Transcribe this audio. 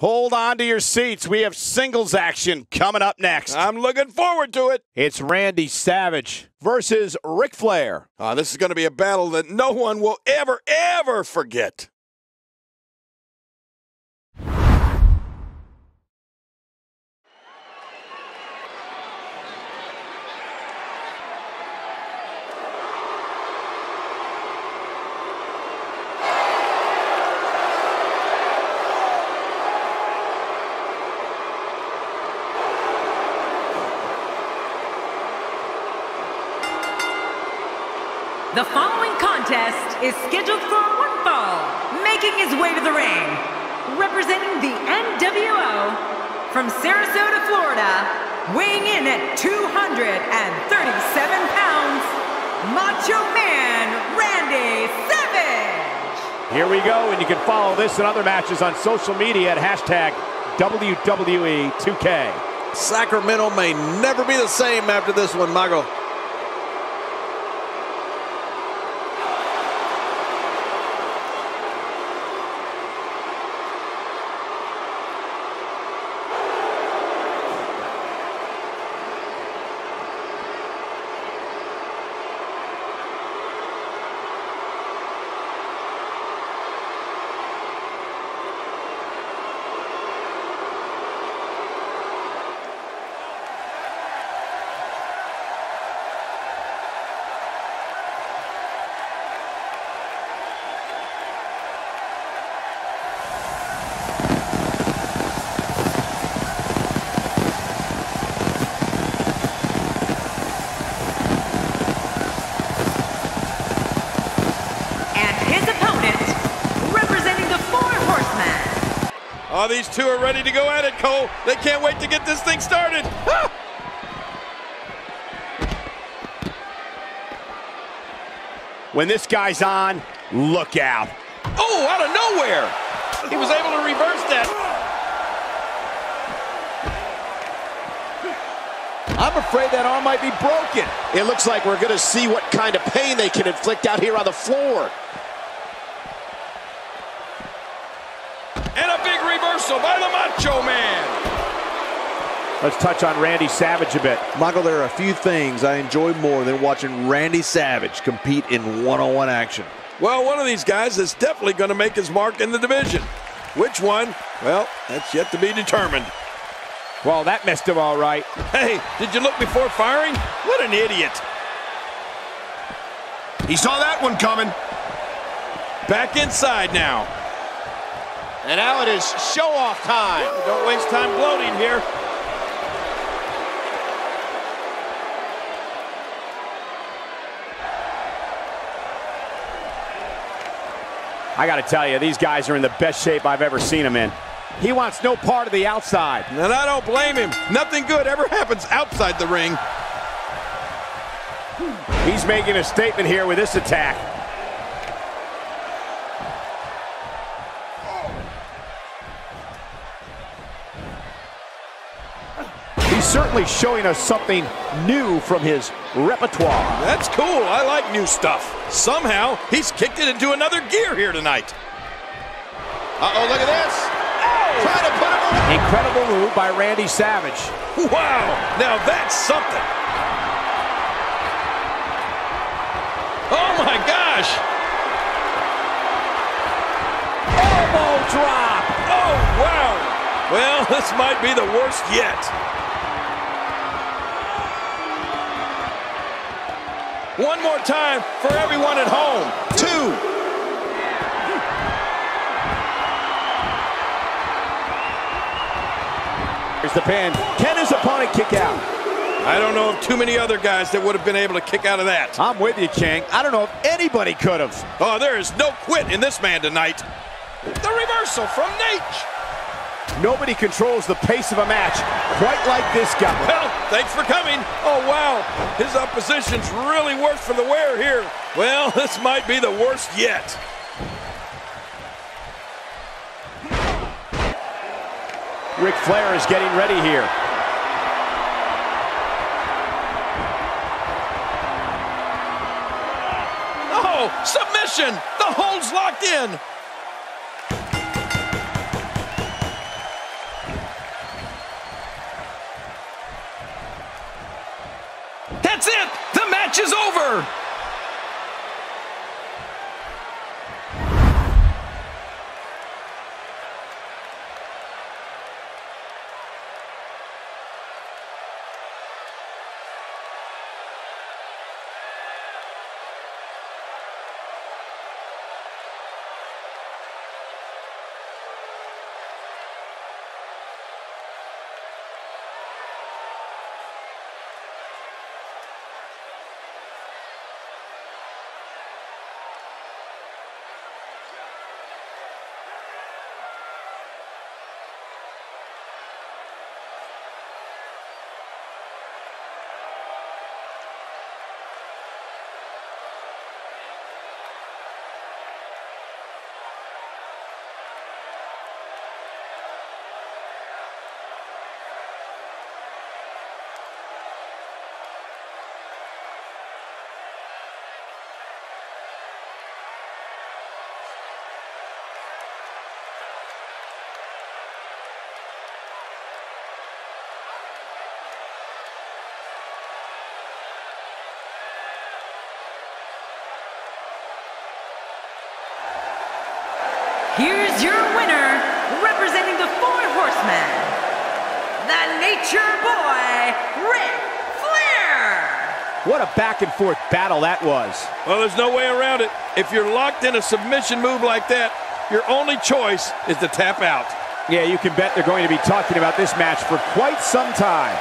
Hold on to your seats. We have singles action coming up next. I'm looking forward to it. It's Randy Savage versus Ric Flair. Uh, this is going to be a battle that no one will ever, ever forget. The following contest is scheduled for one fall, making his way to the ring, representing the NWO from Sarasota, Florida, weighing in at 237 pounds, Macho Man Randy Savage. Here we go, and you can follow this and other matches on social media at hashtag WWE2K. Sacramento may never be the same after this one, Mago. And his opponent, representing the Four Horsemen, Oh, these two are ready to go at it, Cole. They can't wait to get this thing started. Ah! When this guy's on, look out. Oh, out of nowhere. He was able to reverse that. I'm afraid that arm might be broken. It looks like we're going to see what kind of pain they can inflict out here on the floor. And a big reversal by the Macho Man. Let's touch on Randy Savage a bit. Michael, there are a few things I enjoy more than watching Randy Savage compete in one-on-one action. Well, one of these guys is definitely going to make his mark in the division. Which one? Well, that's yet to be determined. Well, that missed him all right. Hey, did you look before firing? What an idiot. He saw that one coming. Back inside now. And now it is show-off time. Don't waste time gloating here. I got to tell you, these guys are in the best shape I've ever seen them in. He wants no part of the outside. And I don't blame him. Nothing good ever happens outside the ring. He's making a statement here with this attack. Certainly showing us something new from his repertoire. That's cool. I like new stuff. Somehow, he's kicked it into another gear here tonight. Uh-oh, look at this. Trying to put him away. Incredible move by Randy Savage. Wow, now that's something. Oh my gosh. Elbow drop. Oh, wow. Well, this might be the worst yet. One more time for everyone at home. Two. Here's the pin. Can his opponent kick out? I don't know of too many other guys that would have been able to kick out of that. I'm with you, King. I don't know if anybody could have. Oh, there is no quit in this man tonight. The reversal from Nate. Nobody controls the pace of a match quite like this guy. Well, thanks for coming. Oh, His opposition's really worse for the wear here. Well, this might be the worst yet. Ric Flair is getting ready here. Oh, submission. The hold's locked in. That's it. The match is over. Representing the Four Horsemen, the Nature Boy, Ric Flair. What a back and forth battle that was. Well, there's no way around it. If you're locked in a submission move like that, your only choice is to tap out. Yeah, you can bet they're going to be talking about this match for quite some time.